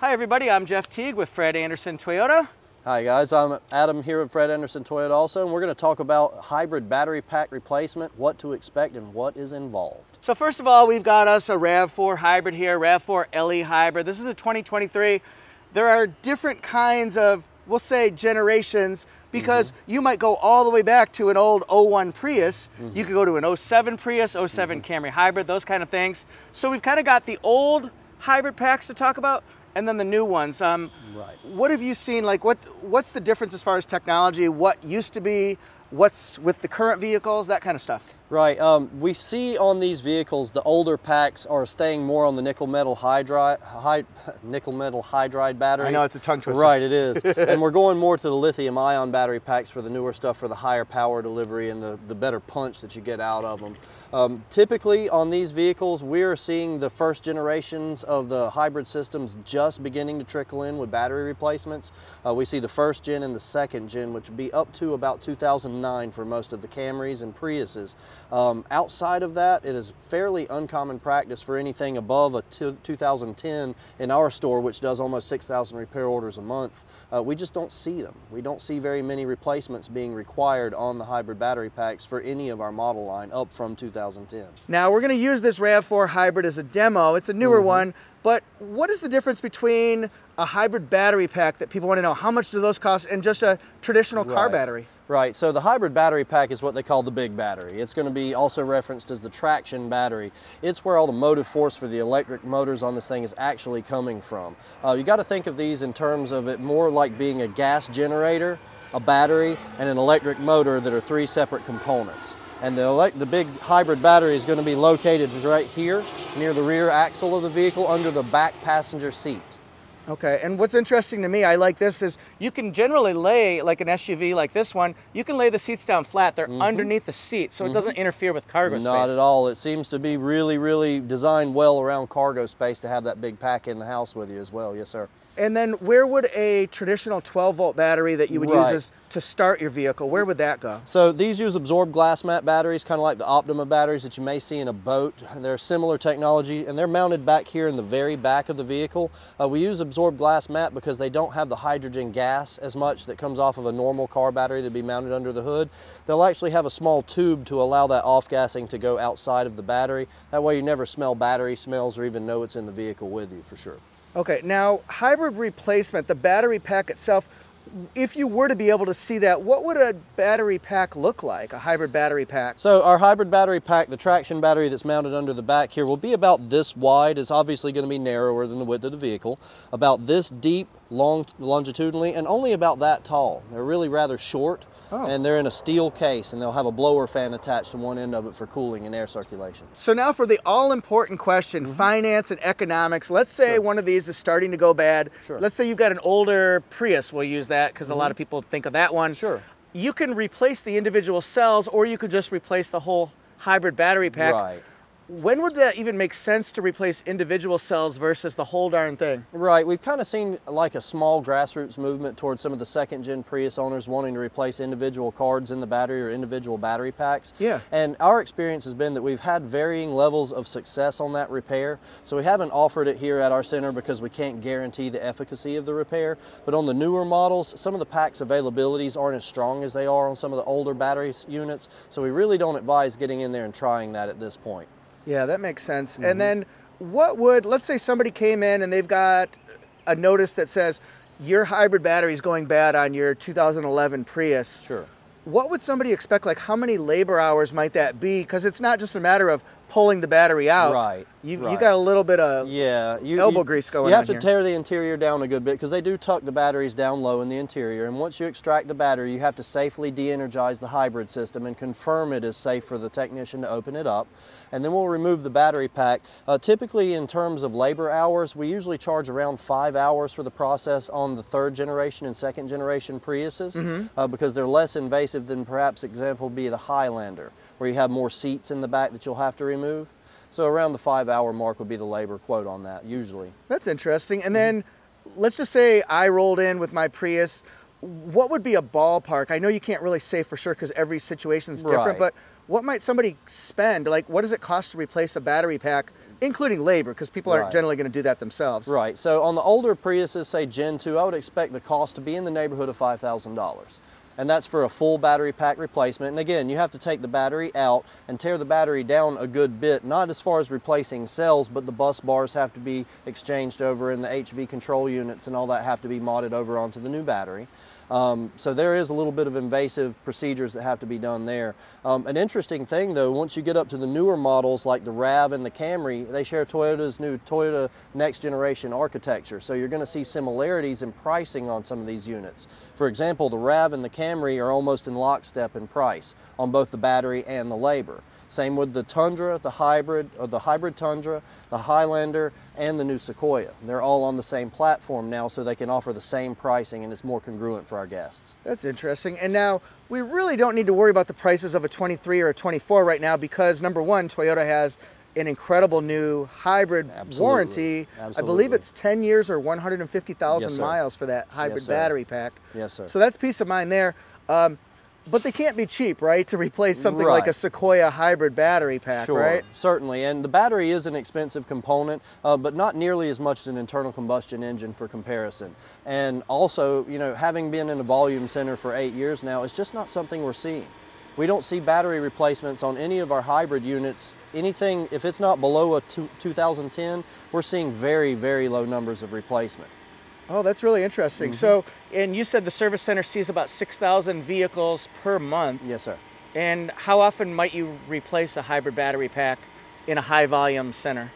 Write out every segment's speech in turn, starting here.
Hi everybody, I'm Jeff Teague with Fred Anderson Toyota. Hi guys, I'm Adam here with Fred Anderson Toyota also, and we're going to talk about hybrid battery pack replacement, what to expect and what is involved. So first of all, we've got us a RAV4 hybrid here, RAV4 LE hybrid. This is a 2023. There are different kinds of, we'll say generations, because mm-hmm. you might go all the way back to an old 01 Prius. Mm-hmm. You could go to an 07 Prius, 7 mm-hmm. Camry hybrid, those kind of things. So we've kind of got the old hybrid packs to talk about, and then the new ones. Um, right. What have you seen? Like, what what's the difference as far as technology? What used to be? What's with the current vehicles? That kind of stuff. Right. Um, we see on these vehicles the older packs are staying more on the nickel metal hydride, hy, nickel metal hydride batteries. I know it's a tongue twister. Right, it is. and we're going more to the lithium ion battery packs for the newer stuff for the higher power delivery and the, the better punch that you get out of them. Um, typically on these vehicles, we're seeing the first generations of the hybrid systems just beginning to trickle in with battery replacements. Uh, we see the first gen and the second gen, which would be up to about 2009 for most of the Camrys and Priuses. Um, outside of that, it is fairly uncommon practice for anything above a 2010 in our store, which does almost 6,000 repair orders a month. Uh, we just don't see them. We don't see very many replacements being required on the hybrid battery packs for any of our model line up from 2010. Now we're going to use this RAV4 hybrid as a demo. It's a newer mm -hmm. one, but what is the difference between a hybrid battery pack that people want to know? How much do those cost and just a traditional car right. battery? Right, so the hybrid battery pack is what they call the big battery. It's going to be also referenced as the traction battery. It's where all the motive force for the electric motors on this thing is actually coming from. Uh, you got to think of these in terms of it more like being a gas generator, a battery, and an electric motor that are three separate components. And the, the big hybrid battery is going to be located right here near the rear axle of the vehicle under the back passenger seat. Okay, and what's interesting to me, I like this, is you can generally lay, like an SUV like this one, you can lay the seats down flat. They're mm -hmm. underneath the seat, so mm -hmm. it doesn't mm-hmm. interfere with cargo Not space. Not at all. It seems to be really, really designed well around cargo space to have that big pack in the house with you as well. Yes, sir. And then where would a traditional 12 volt battery that you would right. use as, to start your vehicle, where would that go? So these use absorbed glass mat batteries, kind of like the Optima batteries that you may see in a boat. They're similar technology and they're mounted back here in the very back of the vehicle. Uh, we use absorbed glass mat because they don't have the hydrogen gas as much that comes off of a normal car battery that'd be mounted under the hood. They'll actually have a small tube to allow that off-gassing to go outside of the battery. That way you never smell battery smells or even know it's in the vehicle with you for sure. Okay, now hybrid replacement, the battery pack itself, if you were to be able to see that, what would a battery pack look like, a hybrid battery pack? So our hybrid battery pack, the traction battery that's mounted under the back here, will be about this wide. It's obviously going to be narrower than the width of the vehicle, about this deep long longitudinally, and only about that tall. They're really rather short. Oh. And they're in a steel case and they'll have a blower fan attached to one end of it for cooling and air circulation. So now for the all important question, mm -hmm. finance and economics. Let's say sure. one of these is starting to go bad. Sure. Let's say you've got an older Prius, we'll use that because mm -hmm. a lot of mm-hmm. people think of that one. Sure. You can replace the individual cells or you could just replace the whole hybrid battery pack. Right when would that even make sense to replace individual cells versus the whole darn thing? Right, we've kind of seen like a small grassroots movement towards some of the second gen Prius owners wanting to replace individual cards in the battery or individual battery packs. Yeah. And our experience has been that we've had varying levels of success on that repair. So we haven't offered it here at our center because we can't guarantee the efficacy of the repair. But on the newer models, some of the packs availabilities aren't as strong as they are on some of the older battery units. So we really don't advise getting in there and trying that at this point. Yeah, that makes sense. Mm -hmm. And then what would, let's say somebody came in and they've got a notice that says your hybrid battery is going bad on your 2011 Prius. Sure. What would somebody expect? Like, how many labor hours might that be? Because it's not just a matter of pulling the battery out. Right. You right. you got a little bit of yeah you, elbow you, grease going. You have to here. tear the interior down a good bit because they do tuck the batteries down low in the interior. And once you extract the battery, you have to safely de-energize the hybrid system and confirm it is safe for the technician to open it up. And then we'll remove the battery pack. Uh, typically, in terms of labor hours, we usually charge around five hours for the process on the third generation and second generation Priuses mm -hmm. uh, because they're less invasive than perhaps example be the Highlander, where you have more seats in the back that you'll have to remove. So around the five hour mark would be the labor quote on that, usually. That's interesting. And mm-hmm. then let's just say I rolled in with my Prius. What would be a ballpark? I know you can't really say for sure because every situation is different, right. but what might somebody spend? Like, what does it cost to replace a battery pack, including labor? Because people aren't generally going to do that themselves. Right. So on the older Priuses, say Gen 2, I would expect the cost to be in the neighborhood of $5,000. And that's for a full battery pack replacement. And again, you have to take the battery out and tear the battery down a good bit, not as far as replacing cells, but the bus bars have to be exchanged over and the HV control units and all that have to be modded over onto the new battery. Um, so there is a little bit of invasive procedures that have to be done there. Um, an interesting thing though, once you get up to the newer models like the RAV and the Camry, they share Toyota's new Toyota next generation architecture. So you're going to see similarities in pricing on some of these units. For example, the RAV and the Camry are almost in lockstep in price on both the battery and the labor. Same with the Tundra, the hybrid, or the hybrid Tundra, the Highlander, and the new Sequoia. They're all on the same platform now, so they can offer the same pricing, and it's more congruent for our guests. That's interesting. And now we really don't need to worry about the prices of a 23 or a 24 right now because number one, Toyota has an incredible new hybrid Absolutely. warranty. I believe it's 10 years or 150,000 Yes, miles for that hybrid sir. battery pack. Yes, sir. So that's peace of mind there. Um, but they can't be cheap, right? To replace something like a Sequoia hybrid battery pack, Sure, right? certainly. And the battery is an expensive component, uh, but not nearly as much as an internal combustion engine for comparison. And also, you know, having been in a volume center for eight years now, it's just not something we're seeing. We don't see battery replacements on any of our hybrid units. Anything, if it's not below a two, 2010, we're seeing very, very low numbers of replacement. Oh, that's really interesting. Mm-hmm. So, and you said the service center sees about 6,000 vehicles per month. Yes, sir. And how often might you replace a hybrid battery pack in a high volume center?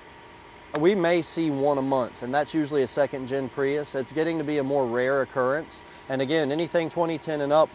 We may see one a month, and that's usually a second gen Prius. It's getting to be a more rare occurrence. And again, anything 2010 and up,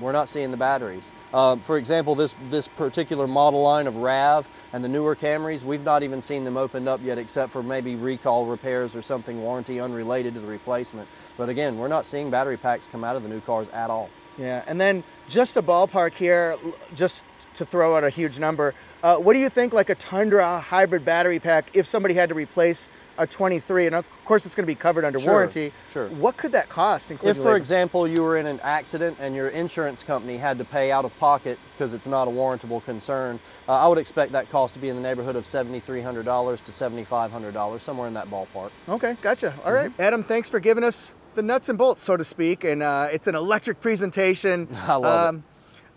we're not seeing the batteries. Um, for example, this, this particular model line of RAV and the newer Camrys, we've not even seen them opened up yet except for maybe recall repairs or something warranty unrelated to the replacement. But again, we're not seeing battery packs come out of the new cars at all. Yeah, and then just a ballpark here, just to throw out a huge number. Uh, what do you think, like a Tundra hybrid battery pack, if somebody had to replace a 23, and of course it's going to be covered under Sure, warranty? sure. What could that cost, If, for labor? example, you were in an accident and your insurance company had to pay out of pocket because it's not a warrantable concern, uh, I would expect that cost to be in the neighborhood of $7,300 to $7,500, somewhere in that ballpark. Okay, gotcha. All right, Adam, thanks for giving us the nuts and bolts, so to speak, and uh, it's an electric presentation. I love it.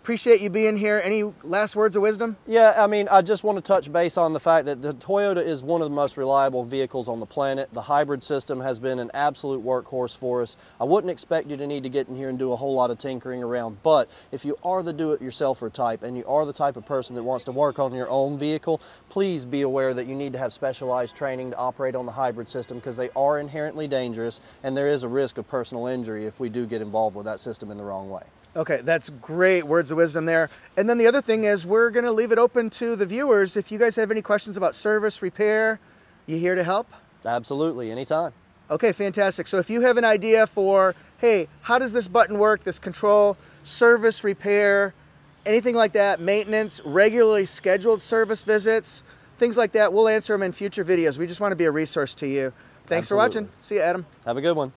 Appreciate you being here. Any last words of wisdom? Yeah, I mean, I just want to touch base on the fact that the Toyota is one of the most reliable vehicles on the planet. The hybrid system has been an absolute workhorse for us. I wouldn't expect you to need to get in here and do a whole lot of tinkering around, but if you are the do-it-yourselfer type and you are the type of person that wants to work on your own vehicle, please be aware that you need to have specialized training to operate on the hybrid system because they are inherently dangerous and there is a risk of personal injury if we do get involved with that system in the wrong way. Okay, that's great words of wisdom there. And then the other thing is, we're going to leave it open to the viewers. If you guys have any questions about service, repair, you here to help? Absolutely, anytime. Okay, fantastic. So if you have an idea for, hey, how does this button work, this control, service, repair, anything like that, maintenance, regularly scheduled service visits, things like that, we'll answer them in future videos. We just want to be a resource to you. Thanks for watching. See you, Adam. Have a good one.